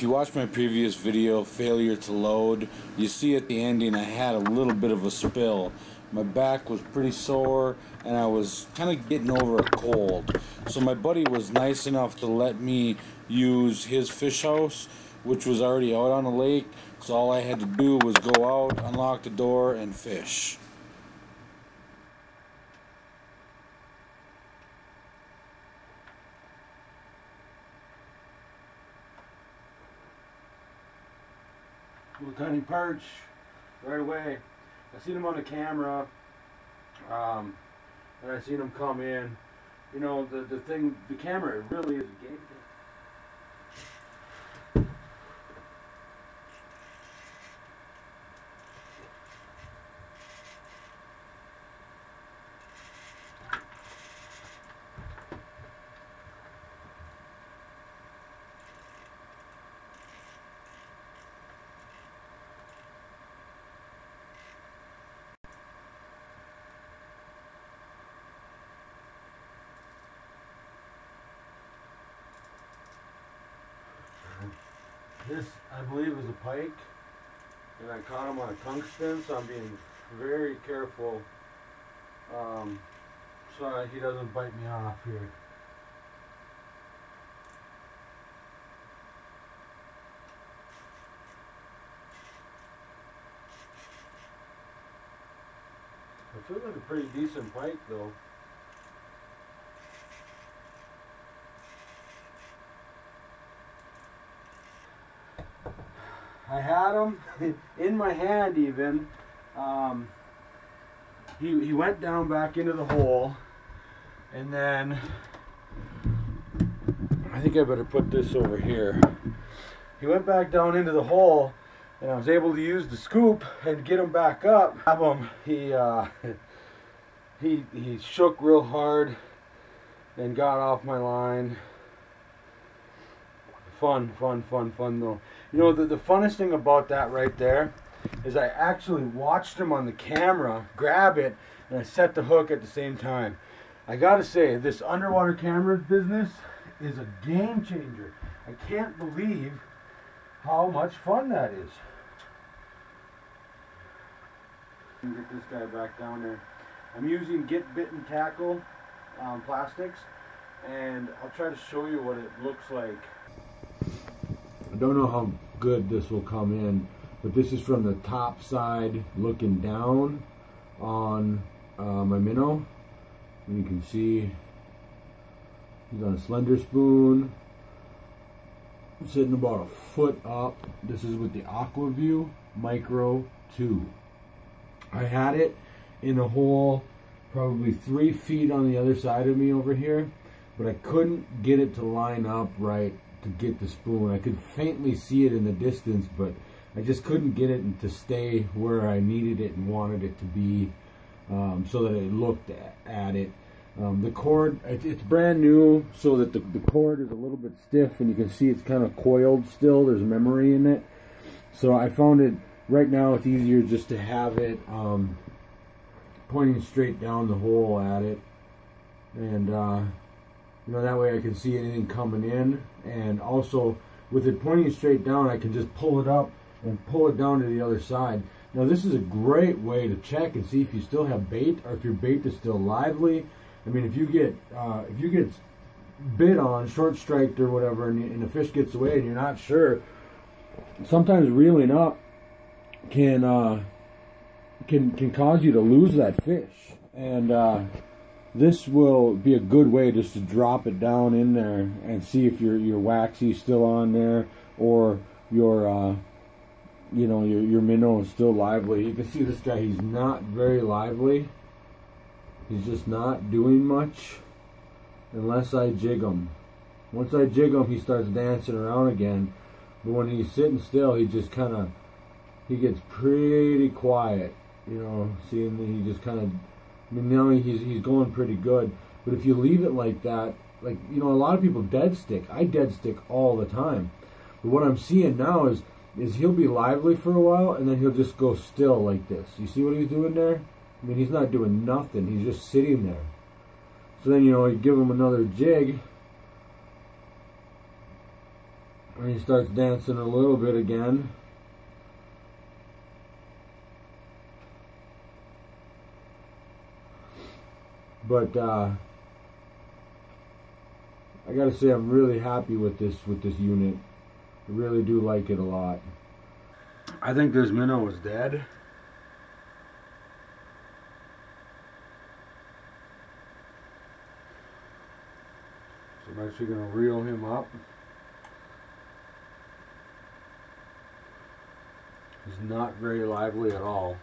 If you watch my previous video, failure to load, you see at the ending I had a little bit of a spill. My back was pretty sore and I was kind of getting over a cold. So my buddy was nice enough to let me use his fish house, which was already out on the lake. So all I had to do was go out, unlock the door, and fish. Tiny perch right away. I seen him on the camera, um, and I seen him come in. You know, the the thing, the camera really is a game. This, I believe, is a pike, and I caught him on a tungsten, so I'm being very careful um, so he doesn't bite me off here. It feels like a pretty decent pike, though. I had him in my hand even. Um, he, he went down back into the hole and then I think I better put this over here. He went back down into the hole and I was able to use the scoop and get him back up. Have him, he, uh, he, he shook real hard and got off my line fun, fun, fun, fun though. You know, the, the funnest thing about that right there is I actually watched him on the camera grab it and I set the hook at the same time. I gotta say, this underwater camera business is a game changer. I can't believe how much fun that is. Get this guy back down there. I'm using Get Bitten Tackle um, plastics and I'll try to show you what it looks like I don't know how good this will come in, but this is from the top side looking down on uh, my minnow. And you can see he's on a slender spoon, sitting about a foot up. This is with the Aqua-Vu Micro 2. I had it in a hole probably three feet on the other side of me over here, but I couldn't get it to line up right to get the spoon. I could faintly see it in the distance, but I just couldn't get it to stay where I needed it and wanted it to be um, so that it looked at, it. Um, the cord, it's brand new, so that the, the cord is a little bit stiff, and you can see it's kind of coiled still. There's memory in it. So I found it, right now it's easier just to have it um, pointing straight down the hole at it. And uh, you know, that way I can see anything coming in. And also, with it pointing straight down, I can just pull it up and pull it down to the other side. Now, this is a great way to check and see if you still have bait or if your bait is still lively. I mean, if you get uh, if you get bit on, short striked or whatever, and, and the fish gets away and you're not sure, sometimes reeling up can uh, can can cause you to lose that fish. And uh, this will be a good way just to drop it down in there and see if your your waxy still on there or your uh, you know your your minnow is still lively. You can see this guy; he's not very lively. He's just not doing much unless I jig him. Once I jig him, he starts dancing around again. But when he's sitting still, he just kind of he gets pretty quiet. You know, seeing he just kind of I mean, now he's he's going pretty good. But if you leave it like that, like you know, a lot of people dead stick. I dead stick all the time. But what I'm seeing now is is he'll be lively for a while and then he'll just go still like this. You see what he's doing there? I mean, he's not doing nothing. He's just sitting there. So then you know, you give him another jig. And he starts dancing a little bit again. But uh, I gotta say I'm really happy with this with this unit. I really do like it a lot. I think this minnow is dead. So I'm actually gonna reel him up. He's not very lively at all.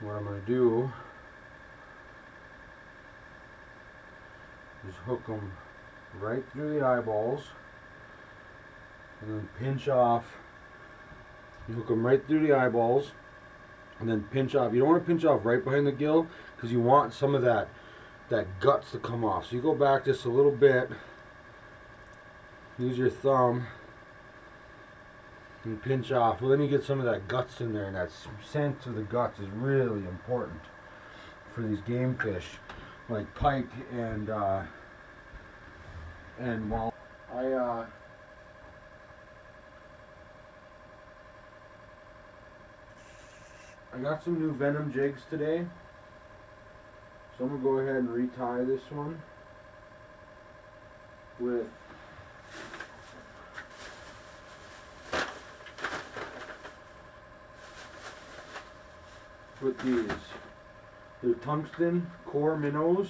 What I'm gonna do hook them right through the eyeballs and then pinch off. You hook them right through the eyeballs and then pinch off. You don't want to pinch off right behind the gill because you want some of that that guts to come off. So you go back just a little bit. Use your thumb and pinch off. Well, then you get some of that guts in there, and that scent of the guts is really important for these game fish like pike and uh, and well, I uh, I got some new venom jigs today, so I'm gonna go ahead and retie this one with with these. They're tungsten core minnows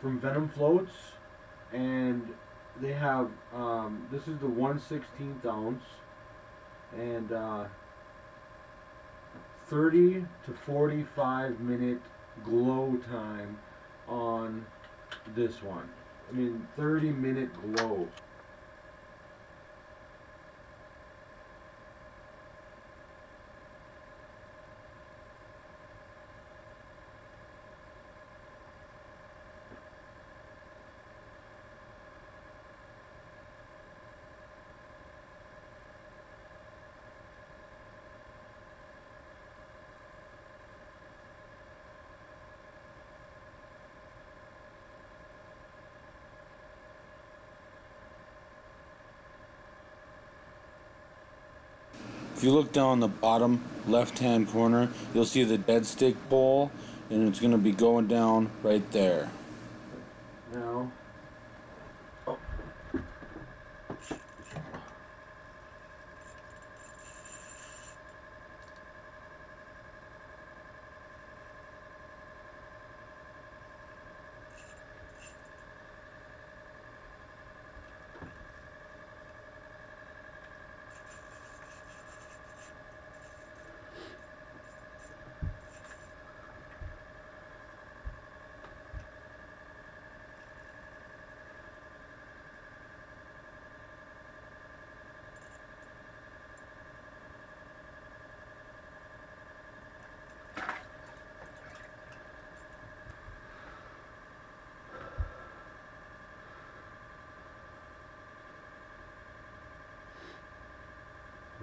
from Venom Floats, and they have um, this is the 1 16th ounce, and uh, 30 to 45 minute glow time on this one. I mean, 30 minute glow. If you look down the bottom left hand corner, you'll see the dead stick bowl, and it's going to be going down right there. Now,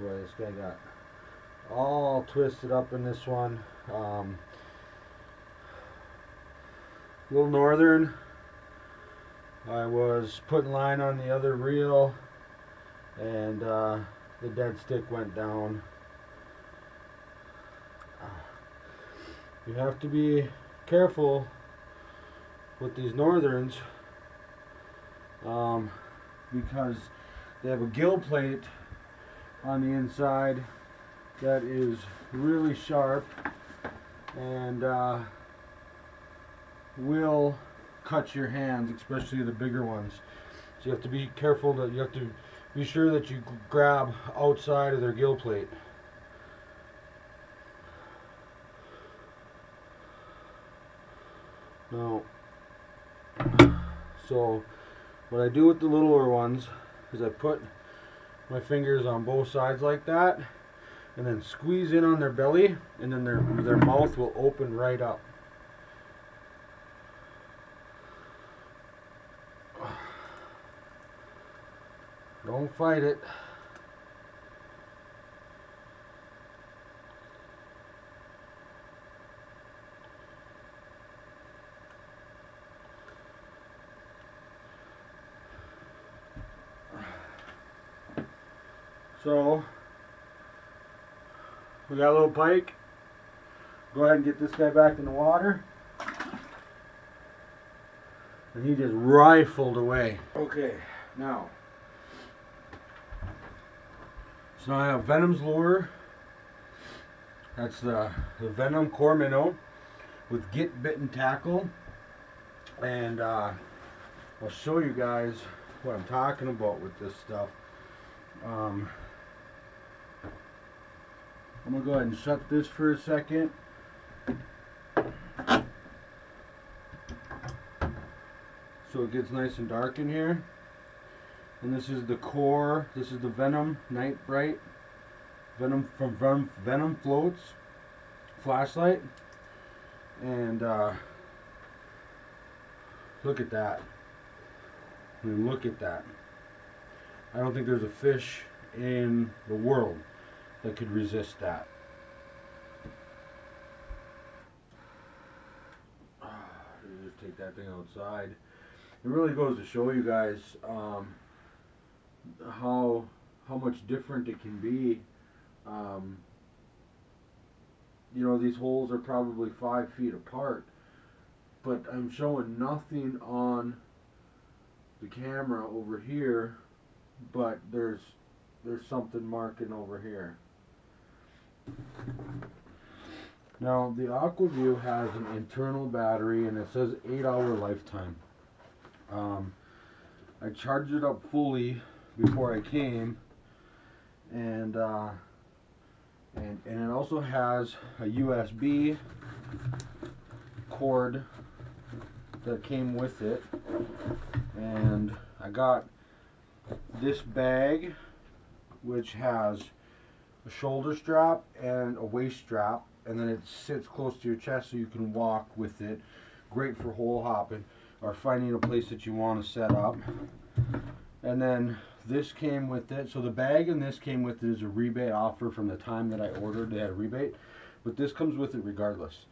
boy, this guy got all twisted up in this one. Um, little northern. I was putting line on the other reel, and uh, the dead stick went down. You have to be careful with these northerns um, because they have a gill plate on the inside that is really sharp and uh, will cut your hands, especially the bigger ones. So you have to be careful that you have to be sure that you grab outside of their gill plate. Now, so what I do with the littler ones is I put my fingers on both sides like that and then squeeze in on their belly and then their their mouth will open right up. Don't fight it So we got a little pike. Go ahead and get this guy back in the water. And he just rifled away. Okay, now. So now I have Venom's lure. That's the, the Venom Core Minnow with Get Bitten Tackle. And uh, I'll show you guys what I'm talking about with this stuff. Um, I'm gonna go ahead and shut this for a second. So it gets nice and dark in here. And this is the core, this is the Venom Night Bright. Venom from Venom, Venom Floats flashlight. And uh, look at that. I mean, look at that. I don't think there's a fish in the world that could resist that. Just take that thing outside. It really goes to show you guys um, how how much different it can be. Um, you know, these holes are probably five feet apart, but I'm showing nothing on the camera over here, but there's there's something marking over here. Now the Aqua-Vu has an internal battery and it says 8 hour lifetime. Um, I charged it up fully before I came and uh, and, and it also has a USB cord that came with it and I got this bag which has a shoulder strap and a waist strap and then it sits close to your chest so you can walk with it. Great for hole hopping or finding a place that you want to set up. And then this came with it. So the bag and this came with it is a rebate offer from the time that I ordered. They had a rebate but this comes with it regardless.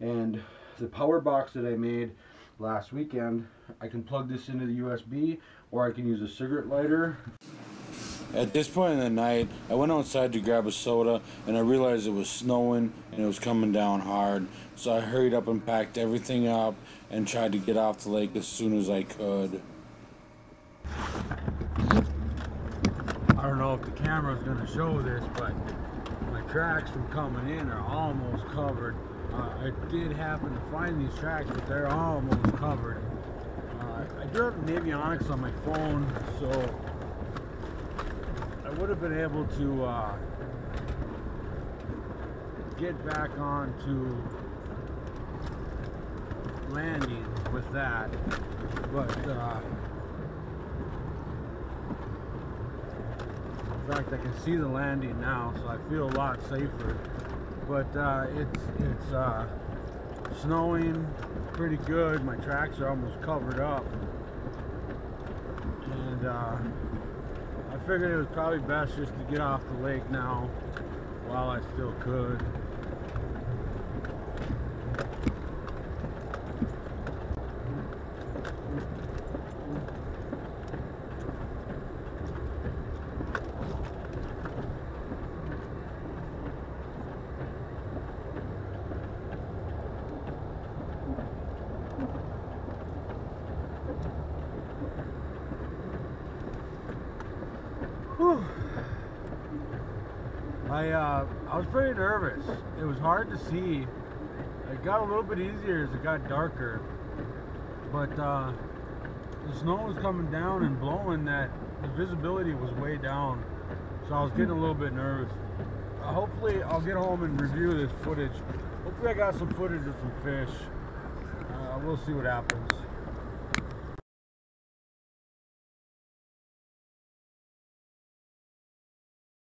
And the power box that I made last weekend I can plug this into the USB or I can use a cigarette lighter At this point in the night, I went outside to grab a soda and I realized it was snowing and it was coming down hard. So I hurried up and packed everything up and tried to get off the lake as soon as I could. I don't know if the camera's going to show this, but my tracks from coming in are almost covered. Uh, I did happen to find these tracks, but they're almost covered. Uh, I do have Navionics on my phone, so would have been able to uh, get back onto landing with that, but uh, In fact, I can see the landing now, so I feel a lot safer. But uh, it's it's uh, snowing pretty good. My tracks are almost covered up, and uh, figured it was probably best just to get off the lake now while I still could. I uh, I was pretty nervous. It was hard to see. It got a little bit easier as it got darker, but uh, the snow was coming down and blowing. That the visibility was way down, so I was getting a little bit nervous. Uh, hopefully, I'll get home and review this footage. Hopefully, I got some footage of some fish. Uh, we'll see what happens.